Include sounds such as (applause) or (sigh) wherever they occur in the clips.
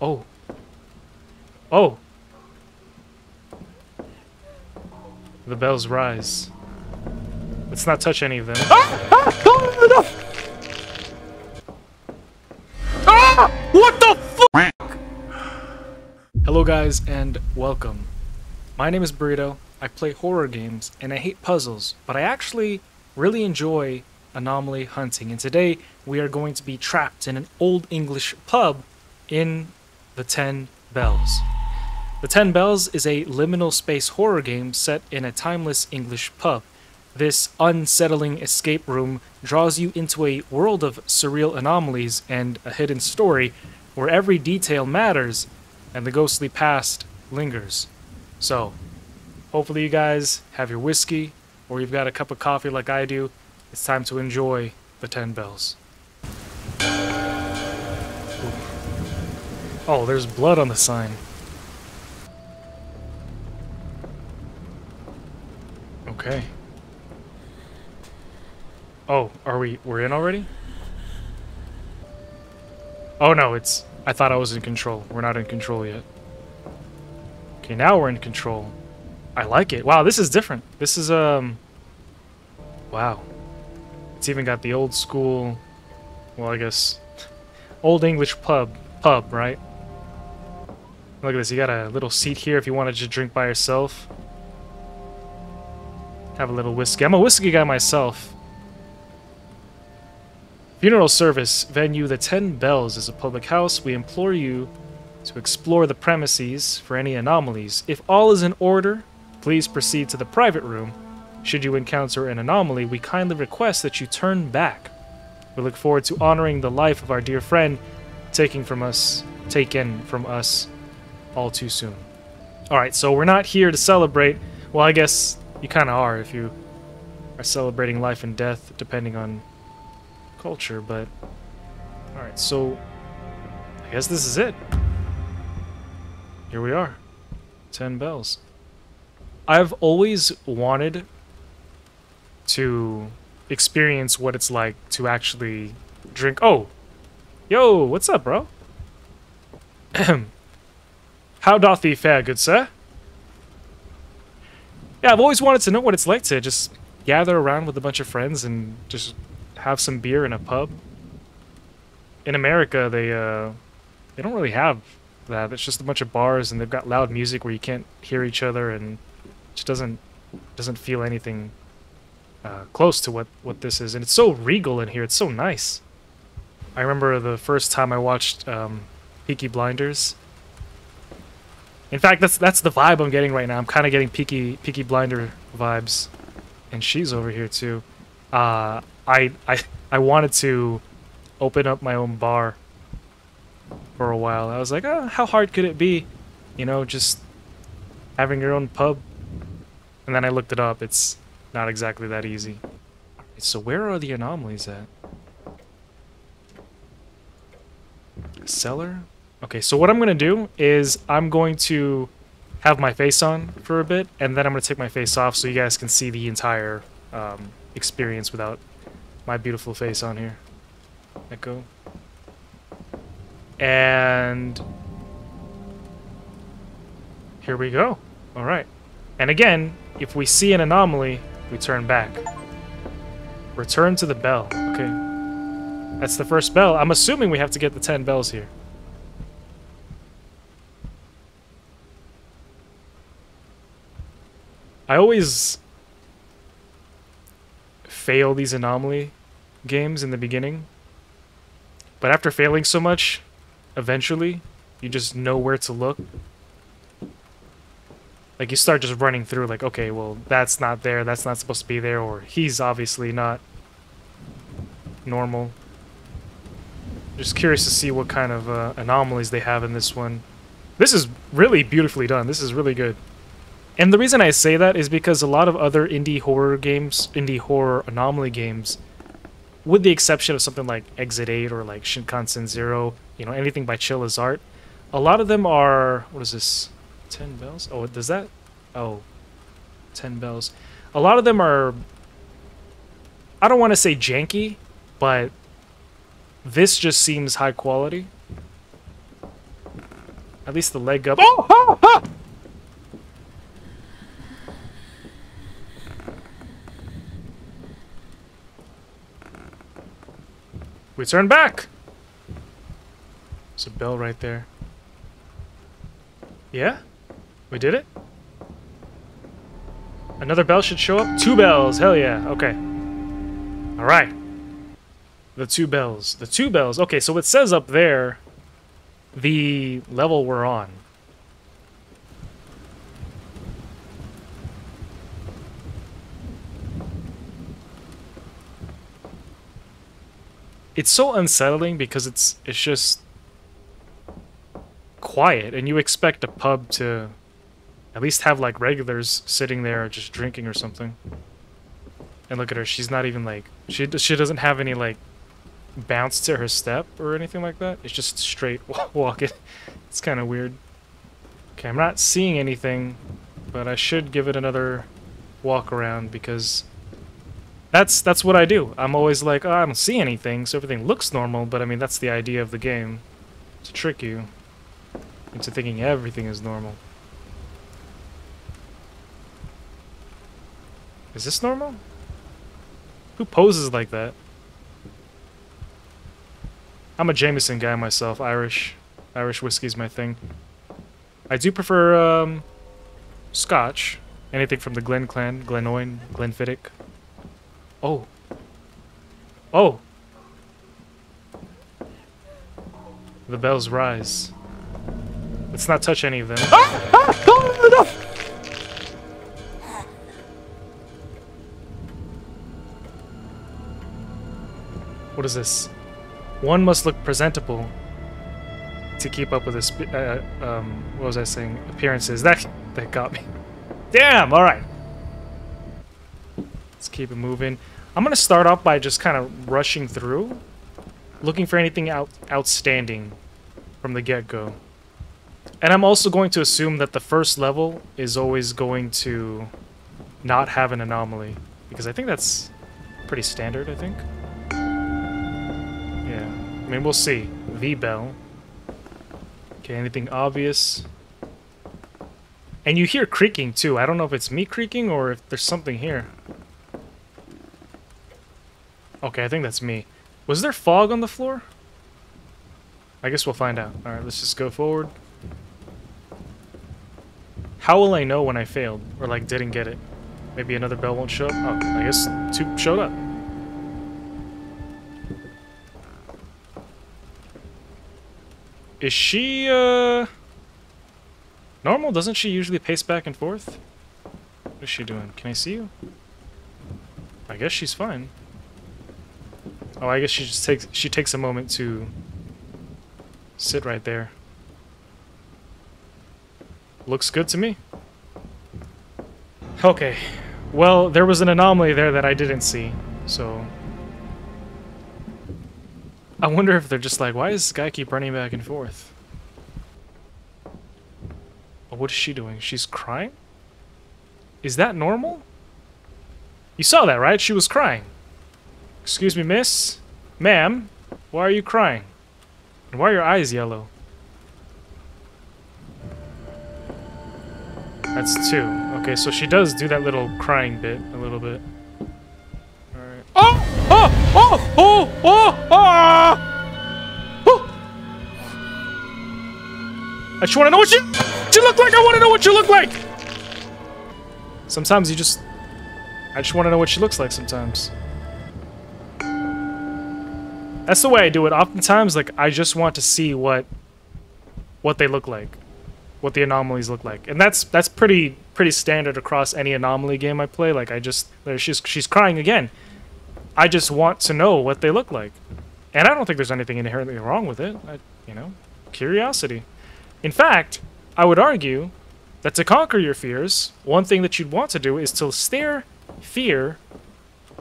Oh. Oh. The bells rise. Let's not touch any of them. Ah! Ah! Oh, no! ah! What the fuck? Hello guys and welcome. My name is Burrito. I play horror games and I hate puzzles, but I actually really enjoy anomaly hunting. And today we are going to be trapped in an old English pub in the Ten Bells. The Ten Bells is a liminal space horror game set in a timeless English pub. This unsettling escape room draws you into a world of surreal anomalies and a hidden story where every detail matters and the ghostly past lingers. So, hopefully, you guys have your whiskey or you've got a cup of coffee like I do. It's time to enjoy the Ten Bells. Oh, there's blood on the sign. Okay. Oh, are we we're in already? Oh no, it's I thought I was in control. We're not in control yet. Okay, now we're in control. I like it. Wow, this is different. This is um Wow. It's even got the old school well, I guess (laughs) old English pub pub, right? Look at this, you got a little seat here if you wanted to drink by yourself. Have a little whiskey. I'm a whiskey guy myself. Funeral service venue The Ten Bells is a public house. We implore you to explore the premises for any anomalies. If all is in order, please proceed to the private room. Should you encounter an anomaly, we kindly request that you turn back. We look forward to honoring the life of our dear friend, taking from us, taken from us all too soon. Alright, so we're not here to celebrate. Well, I guess you kind of are if you are celebrating life and death, depending on culture, but... Alright, so... I guess this is it. Here we are. Ten bells. I've always wanted to experience what it's like to actually drink... Oh! Yo, what's up, bro? (clears throat) How doth thee fare, good sir? Yeah, I've always wanted to know what it's like to just gather around with a bunch of friends and just have some beer in a pub. In America, they uh, they don't really have that. It's just a bunch of bars, and they've got loud music where you can't hear each other, and just doesn't doesn't feel anything uh, close to what what this is. And it's so regal in here. It's so nice. I remember the first time I watched um, Peaky Blinders in fact, that's that's the vibe I'm getting right now. I'm kind of getting Peaky Peaky Blinder vibes, and she's over here too. Uh, I I I wanted to open up my own bar for a while. I was like, oh, how hard could it be? You know, just having your own pub. And then I looked it up. It's not exactly that easy. So where are the anomalies at? Cellar? Okay, so what I'm going to do is I'm going to have my face on for a bit, and then I'm going to take my face off so you guys can see the entire um, experience without my beautiful face on here. Echo. And here we go. All right. And again, if we see an anomaly, we turn back. Return to the bell. Okay. That's the first bell. I'm assuming we have to get the 10 bells here. I always fail these anomaly games in the beginning. But after failing so much, eventually, you just know where to look. Like, you start just running through, like, okay, well, that's not there, that's not supposed to be there, or he's obviously not normal. Just curious to see what kind of uh, anomalies they have in this one. This is really beautifully done. This is really good. And the reason I say that is because a lot of other indie horror games, indie horror anomaly games, with the exception of something like Exit 8 or like Shinkansen Zero, you know, anything by Chilla's Art, a lot of them are, what is this, 10 bells? Oh, does that, oh, 10 bells. A lot of them are, I don't want to say janky, but this just seems high quality. At least the leg up. Oh! oh, oh! We turn back! There's a bell right there. Yeah? We did it? Another bell should show up? Two bells! Hell yeah. Okay. Alright. The two bells. The two bells. Okay, so it says up there the level we're on. It's so unsettling because it's it's just quiet and you expect a pub to at least have like regulars sitting there just drinking or something. And look at her, she's not even like she she doesn't have any like bounce to her step or anything like that. It's just straight (laughs) walking. It's kind of weird. Okay, I'm not seeing anything, but I should give it another walk around because that's that's what I do. I'm always like, oh, I don't see anything, so everything looks normal, but I mean, that's the idea of the game. To trick you into thinking everything is normal. Is this normal? Who poses like that? I'm a Jameson guy myself, Irish. Irish whiskey's my thing. I do prefer um, Scotch. Anything from the Glen Clan, Glengoyne, Glenfiddich. Oh. Oh! The bells rise. Let's not touch any of them. Ah! Ah! What is this? One must look presentable to keep up with his, uh, um, what was I saying? Appearances. That, that got me. (laughs) Damn, alright. Let's keep it moving. I'm gonna start off by just kind of rushing through, looking for anything out outstanding from the get-go. And I'm also going to assume that the first level is always going to not have an anomaly, because I think that's pretty standard, I think. Yeah, I mean, we'll see. V-Bell. Okay, anything obvious? And you hear creaking, too. I don't know if it's me creaking or if there's something here. Okay, I think that's me. Was there fog on the floor? I guess we'll find out. Alright, let's just go forward. How will I know when I failed? Or, like, didn't get it? Maybe another bell won't show up? Oh, I guess two showed up. Is she, uh... Normal? Doesn't she usually pace back and forth? What is she doing? Can I see you? I guess she's fine. Oh, I guess she just takes she takes a moment to sit right there. Looks good to me. Okay. Well, there was an anomaly there that I didn't see, so I wonder if they're just like, why does this guy keep running back and forth? What is she doing? She's crying? Is that normal? You saw that, right? She was crying. Excuse me, miss? Ma'am, why are you crying? And why are your eyes yellow? That's two. Okay, so she does do that little crying bit a little bit. Alright. Oh! Oh! Oh! Oh! Oh! Ah! Oh! I just want to know what you, you look like. I want to know what you look like. Sometimes you just... I just want to know what she looks like sometimes. That's the way I do it. Oftentimes, like, I just want to see what what they look like. What the anomalies look like. And that's that's pretty pretty standard across any anomaly game I play. Like, I just... She's, she's crying again. I just want to know what they look like. And I don't think there's anything inherently wrong with it. I, you know, curiosity. In fact, I would argue that to conquer your fears, one thing that you'd want to do is to stare fear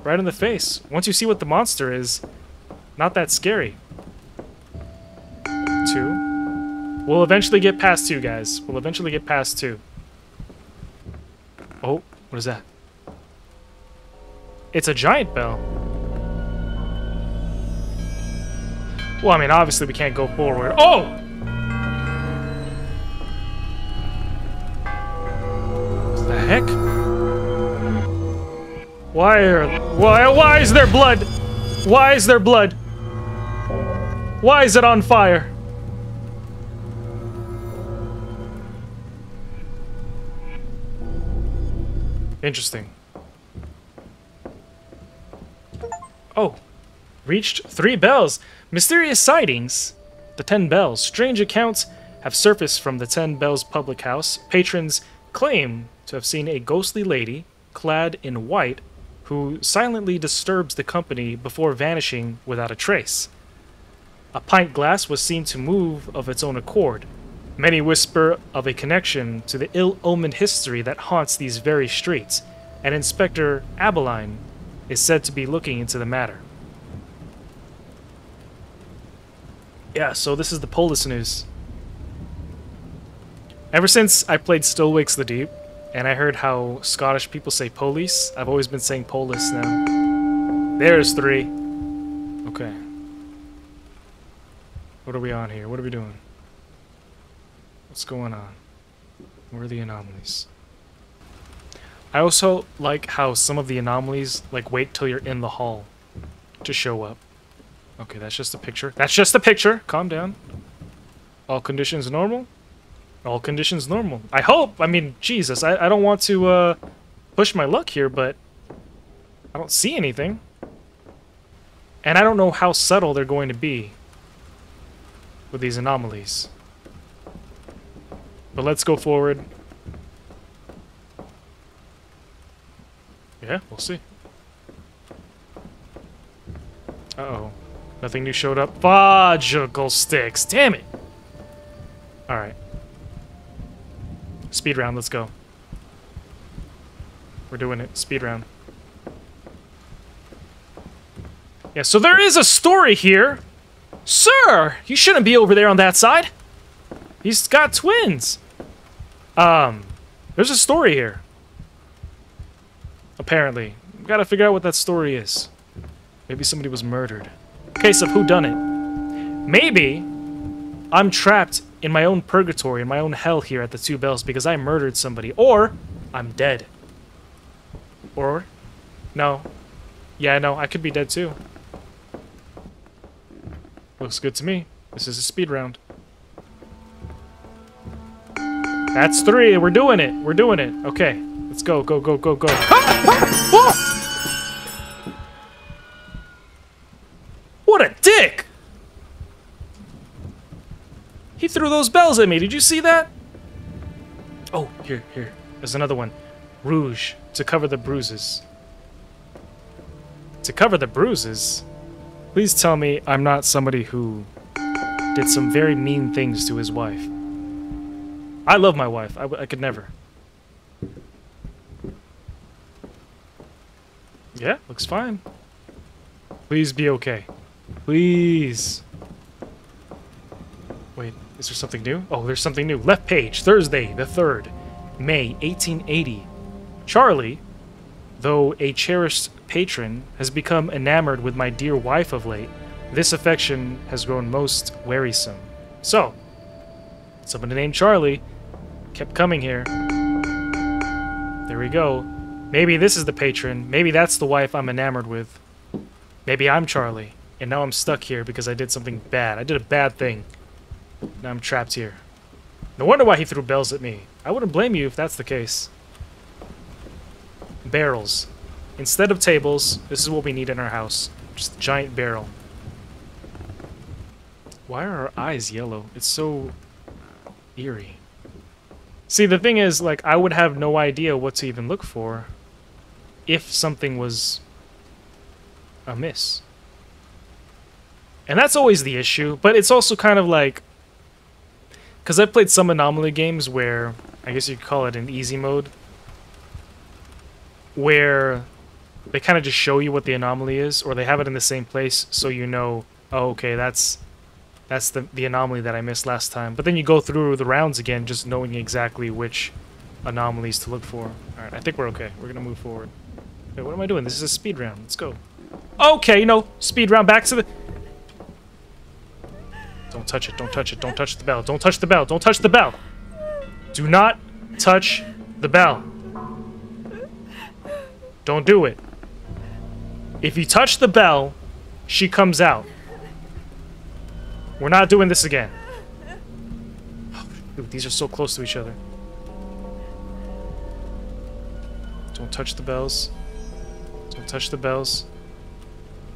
right in the face. Once you see what the monster is, not that scary. Two. We'll eventually get past two, guys. We'll eventually get past two. Oh, what is that? It's a giant bell. Well, I mean, obviously we can't go forward. Oh! What the heck? Why are... Why, why is there blood? Why is there blood? Why is it on fire? Interesting. Oh, reached three bells. Mysterious sightings. The Ten Bells. Strange accounts have surfaced from the Ten Bells public house. Patrons claim to have seen a ghostly lady clad in white who silently disturbs the company before vanishing without a trace. A pint glass was seen to move of its own accord. Many whisper of a connection to the ill omened history that haunts these very streets, and Inspector Abberline is said to be looking into the matter. Yeah, so this is the Polis news. Ever since I played Still Wakes the Deep, and I heard how Scottish people say police, I've always been saying polis now. There's three. Okay. What are we on here? What are we doing? What's going on? Where are the anomalies? I also like how some of the anomalies, like, wait till you're in the hall to show up. Okay, that's just a picture. That's just a picture! Calm down. All conditions normal? All conditions normal. I hope! I mean, Jesus, I, I don't want to, uh, push my luck here, but I don't see anything. And I don't know how subtle they're going to be with these anomalies. But let's go forward. Yeah, we'll see. Uh-oh. Nothing new showed up. Fudgicle sticks! Damn it! Alright. Speed round, let's go. We're doing it. Speed round. Yeah, so there is a story here! Sir! You shouldn't be over there on that side! He's got twins! Um, there's a story here. Apparently. We gotta figure out what that story is. Maybe somebody was murdered. Case of who done it. Maybe I'm trapped in my own purgatory, in my own hell here at the Two Bells because I murdered somebody. Or I'm dead. Or, no. Yeah, no, I could be dead too. Looks good to me. This is a speed round. That's three. We're doing it. We're doing it. Okay. Let's go. Go, go, go, go. what a dick! He threw those bells at me. Did you see that? Oh, here, here. There's another one. Rouge. To cover the bruises. To cover the bruises? Please tell me I'm not somebody who did some very mean things to his wife. I love my wife. I, I could never. Yeah, looks fine. Please be okay. Please. Wait, is there something new? Oh, there's something new. Left page, Thursday, the 3rd, May 1880. Charlie, though a cherished patron, has become enamored with my dear wife of late. This affection has grown most wearisome. So, somebody named Charlie kept coming here. There we go. Maybe this is the patron. Maybe that's the wife I'm enamored with. Maybe I'm Charlie. And now I'm stuck here because I did something bad. I did a bad thing. Now I'm trapped here. No wonder why he threw bells at me. I wouldn't blame you if that's the case. Barrels. Instead of tables, this is what we need in our house. Just a giant barrel. Why are our eyes yellow? It's so eerie. See, the thing is, like, I would have no idea what to even look for if something was amiss. And that's always the issue, but it's also kind of like... Because I've played some Anomaly games where, I guess you could call it an easy mode, where they kind of just show you what the anomaly is, or they have it in the same place so you know, oh, okay, that's that's the, the anomaly that I missed last time. But then you go through the rounds again, just knowing exactly which anomalies to look for. Alright, I think we're okay. We're gonna move forward. Wait, what am I doing? This is a speed round. Let's go. Okay, you know, speed round back to the... Don't touch it, don't touch it, don't touch the bell, don't touch the bell, don't touch the bell! Do not touch the bell. Don't do it. If you touch the bell, she comes out. We're not doing this again. Dude, these are so close to each other. Don't touch the bells. Don't touch the bells.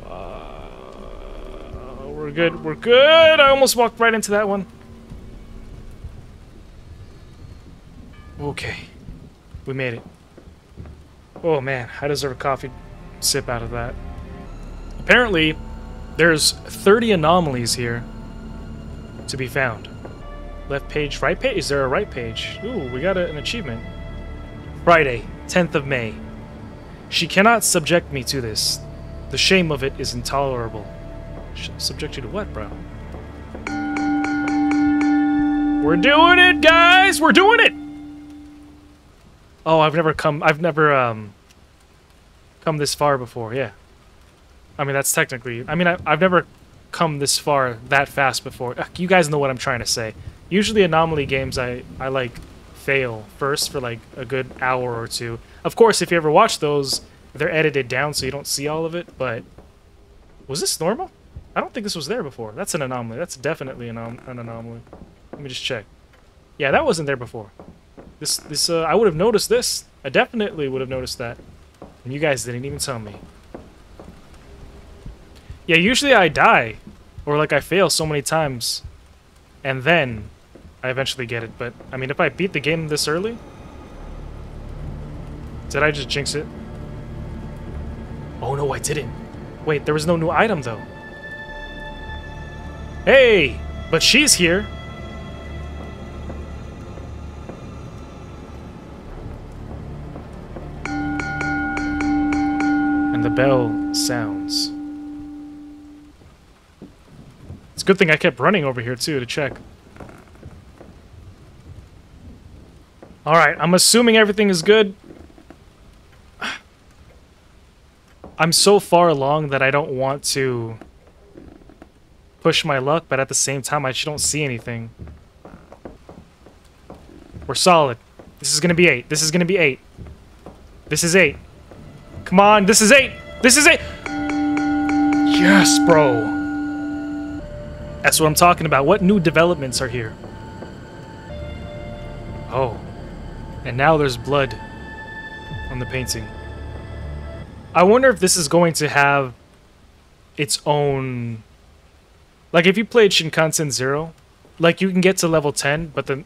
Uh, we're good. We're good. I almost walked right into that one. Okay. We made it. Oh man, I deserve a coffee sip out of that. Apparently, there's 30 anomalies here to be found. Left page, right page? Is there a right page? Ooh, we got a, an achievement. Friday, 10th of May. She cannot subject me to this. The shame of it is intolerable. Subject you to what, bro? We're doing it, guys! We're doing it! Oh, I've never come... I've never, um... Come this far before, yeah. I mean, that's technically... I mean, I, I've never come this far that fast before. You guys know what I'm trying to say. Usually anomaly games, I, I like, fail first for, like, a good hour or two. Of course, if you ever watch those, they're edited down so you don't see all of it, but... Was this normal? I don't think this was there before. That's an anomaly. That's definitely an, an anomaly. Let me just check. Yeah, that wasn't there before. This, this, uh, I would have noticed this. I definitely would have noticed that. And you guys didn't even tell me. Yeah, usually I die. Or, like, I fail so many times. And then I eventually get it. But, I mean, if I beat the game this early... Did I just jinx it? Oh, no, I didn't. Wait, there was no new item, though. Hey! But she's here. Bell sounds. It's a good thing I kept running over here, too, to check. Alright, I'm assuming everything is good. (sighs) I'm so far along that I don't want to push my luck, but at the same time, I just don't see anything. We're solid. This is gonna be eight. This is gonna be eight. This is eight. Come on, this is eight! This is it! Yes, bro! That's what I'm talking about. What new developments are here? Oh. And now there's blood on the painting. I wonder if this is going to have its own... Like, if you played Shinkansen Zero, like, you can get to level 10, but then...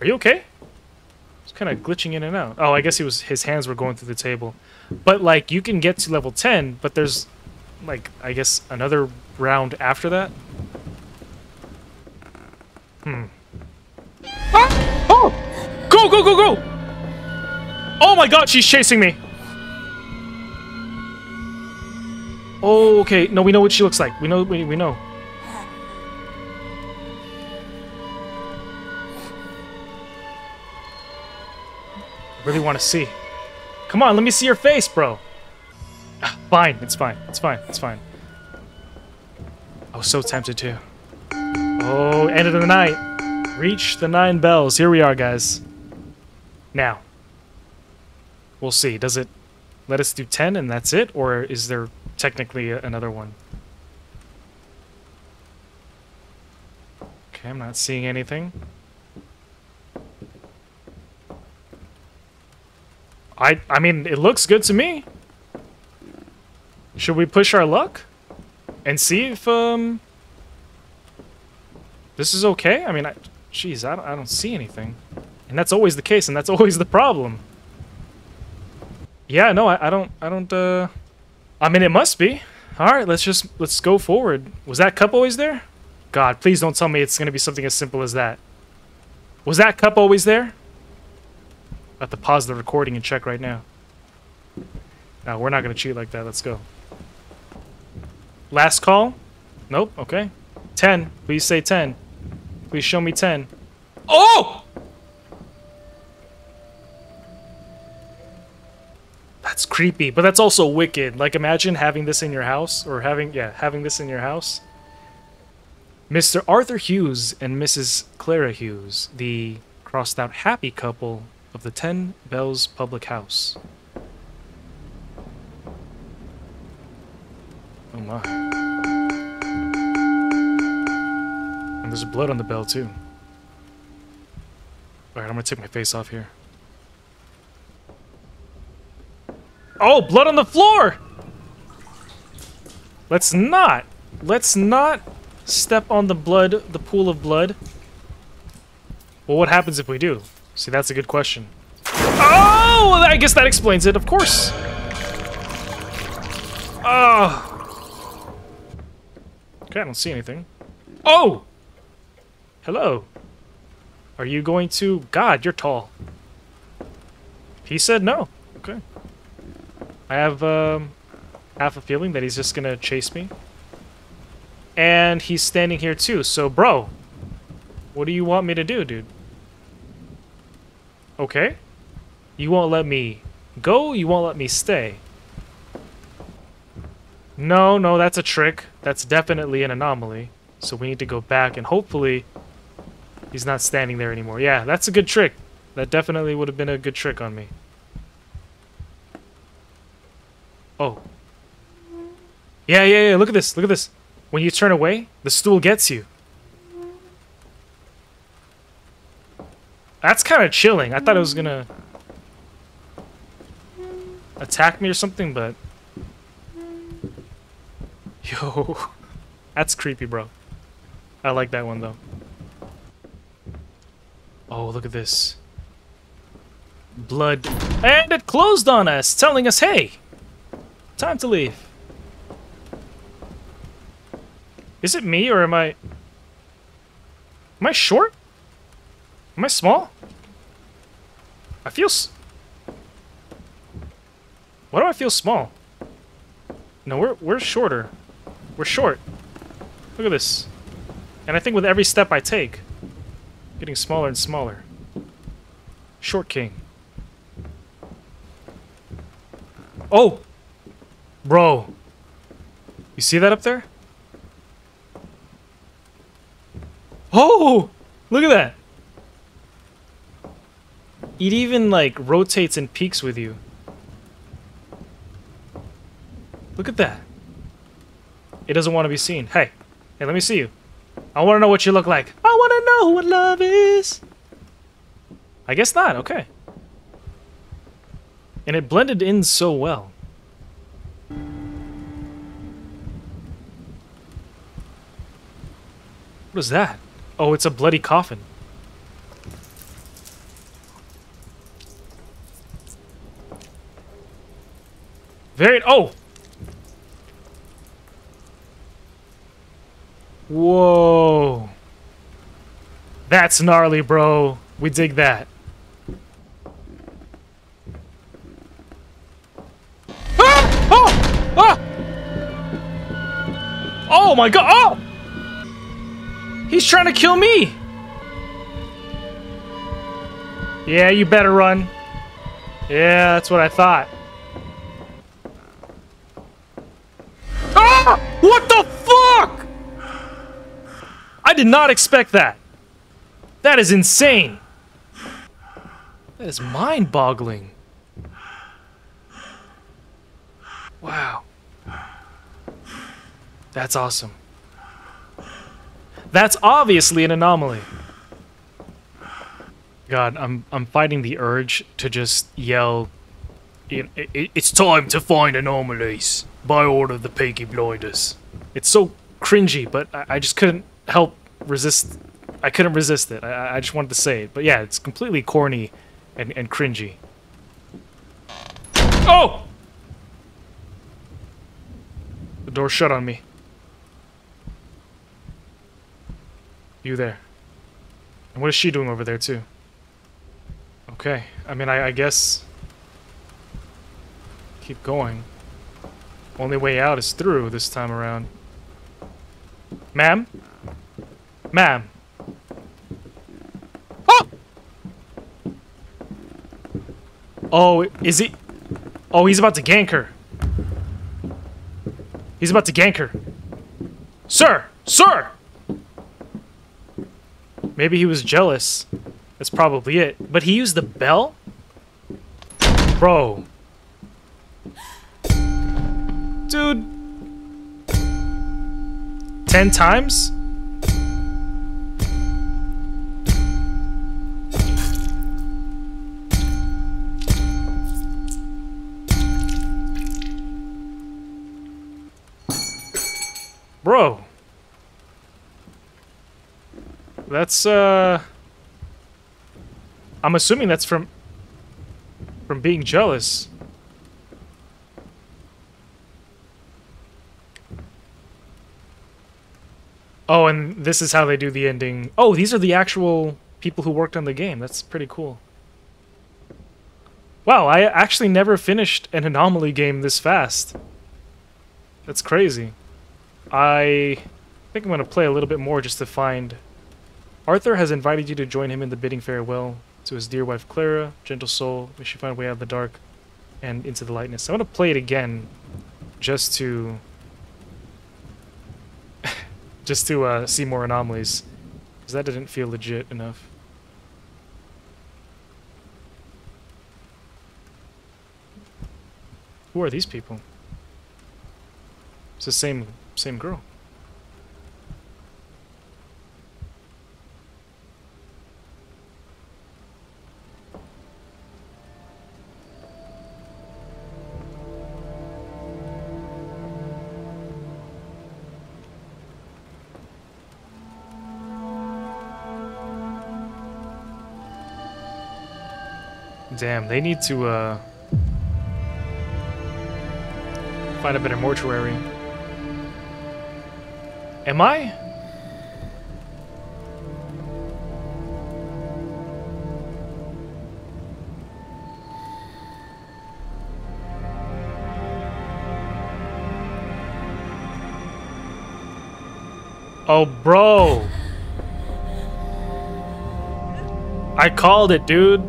Are you okay? It's kind of glitching in and out. Oh, I guess he was his hands were going through the table. But, like, you can get to level 10, but there's, like, I guess another round after that? Hmm. Ah! Oh! Go, go, go, go! Oh my god, she's chasing me! Oh, okay. No, we know what she looks like. We know, we, we know. Really want to see. Come on, let me see your face, bro. Fine, it's fine. It's fine. It's fine. I was so tempted to. Oh, end of the night. Reach the nine bells. Here we are, guys. Now, we'll see. Does it let us do 10 and that's it? Or is there technically another one? Okay, I'm not seeing anything. I I mean, it looks good to me. Should we push our luck? And see if, um... This is okay? I mean, I, jeez, I don't, I don't see anything. And that's always the case, and that's (laughs) always the problem. Yeah, no, I, I don't, I don't, uh... I mean, it must be. Alright, let's just, let's go forward. Was that cup always there? God, please don't tell me it's gonna be something as simple as that. Was that cup always there? I have to pause the recording and check right now. No, we're not gonna cheat like that. Let's go. Last call? Nope, okay. 10. Please say 10. Please show me 10. Oh! That's creepy, but that's also wicked. Like, imagine having this in your house, or having, yeah, having this in your house. Mr. Arthur Hughes and Mrs. Clara Hughes, the crossed out happy couple of the Ten Bells Public House. Oh my. And there's blood on the bell, too. Alright, I'm gonna take my face off here. Oh, blood on the floor! Let's not. Let's not step on the blood, the pool of blood. Well, what happens if we do? See, that's a good question. Oh, I guess that explains it, of course. Oh. Okay, I don't see anything. Oh! Hello. Are you going to... God, you're tall. He said no. Okay. I have um, half a feeling that he's just gonna chase me. And he's standing here too, so bro, what do you want me to do, dude? Okay. You won't let me go, you won't let me stay. No, no, that's a trick. That's definitely an anomaly. So we need to go back and hopefully he's not standing there anymore. Yeah, that's a good trick. That definitely would have been a good trick on me. Oh. Yeah, yeah, yeah, look at this, look at this. When you turn away, the stool gets you. That's kind of chilling. I thought it was gonna attack me or something, but... (laughs) Yo, that's creepy, bro. I like that one, though. Oh, look at this. Blood. And it closed on us, telling us, hey, time to leave. Is it me, or am I... Am I short? Am I small? I feel... S Why do I feel small? No, we're, we're shorter. We're short. Look at this. And I think with every step I take, getting smaller and smaller. Short king. Oh! Bro. You see that up there? Oh! Look at that! It even, like, rotates and peaks with you. Look at that. It doesn't want to be seen. Hey, hey, let me see you. I want to know what you look like. I want to know what love is. I guess not. Okay. And it blended in so well. What is that? Oh, it's a bloody coffin. Very... Oh! Whoa. That's gnarly, bro. We dig that. Ah! Oh! Ah! Oh my god! Oh! He's trying to kill me! Yeah, you better run. Yeah, that's what I thought. What the fuck? I did not expect that. That is insane. That is mind-boggling. Wow. That's awesome. That's obviously an anomaly. God, I'm I'm fighting the urge to just yell. It's time to find anomalies by order of the Peaky Blinders. It's so cringy, but I, I just couldn't help resist. I couldn't resist it. I, I just wanted to say it. But yeah, it's completely corny and, and cringy. Oh! The door shut on me. You there. And what is she doing over there, too? Okay. I mean, I, I guess... Keep going. Only way out is through this time around. Ma'am? Ma'am? Oh! Oh, is he... Oh, he's about to gank her. He's about to gank her. Sir! Sir! Maybe he was jealous. That's probably it. But he used the bell? Bro. Dude. Ten times? Bro. That's, uh... I'm assuming that's from... From being jealous. Oh, and this is how they do the ending. Oh, these are the actual people who worked on the game. That's pretty cool. Wow, I actually never finished an Anomaly game this fast. That's crazy. I think I'm going to play a little bit more just to find... Arthur has invited you to join him in the bidding farewell to his dear wife Clara, gentle soul, may she find a way out of the dark and into the lightness. I'm going to play it again just to just to uh, see more anomalies, because that didn't feel legit enough. Who are these people? It's the same same girl. Damn, they need to, uh... Find a better mortuary. Am I? Oh, bro! I called it, dude!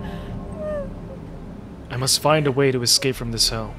I must find a way to escape from this hell.